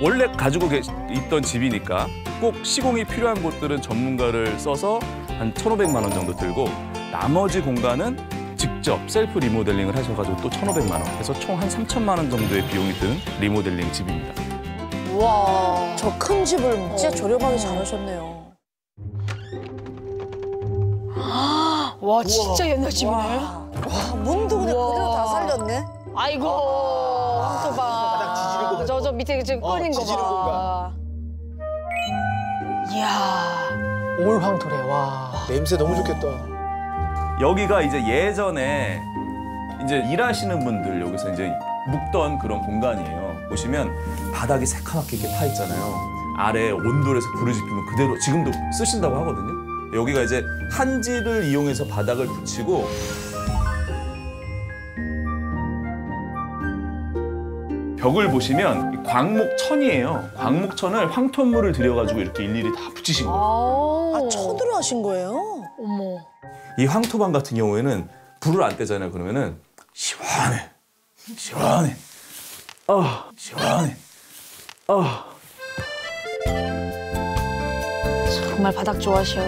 원래 가지고 계시- 있던 집이니까 꼭 시공이 필요한 곳들은 전문가를 써서 한 1,500만 원 정도 들고 나머지 공간은 직접 셀프 리모델링을 하셔가지고 또 1,500만 원 해서 총 한 3천만 원 정도의 비용이 든 리모델링 집입니다. 와. 저 큰 집을 진짜 어. 저렴하게 잘 하셨네요. 와 진짜 옛날 집이네. 와, 문도 그냥 우와. 그대로 다 살렸네. 아이고 황토방. 지지는 거 저저 밑에 지금 어, 꺼낸 거 봐. 이야. 올황토래 와. 냄새 너무 좋겠다. 여기가 이제 예전에 이제 일하시는 분들 여기서 이제 묵던 그런 공간이에요. 보시면 바닥이 새카맣게 이렇게 파 있잖아요. 아래 온돌에서 지피면 그대로 지금도 쓰신다고 하거든요. 여기가 이제 한지를 이용해서 바닥을 붙이고 벽을 보시면 이 광목천이에요. 광목천을 황토물을 들여가지고 이렇게 일일이 다 붙이신 거예요. 아. 아, 천으로 하신 거예요? 어머. 이 황토방 같은 경우에는 불을 안 떼잖아요. 그러면은 시원해, 시원해, 아 시원해, 아 정말 바닥 좋아하셔.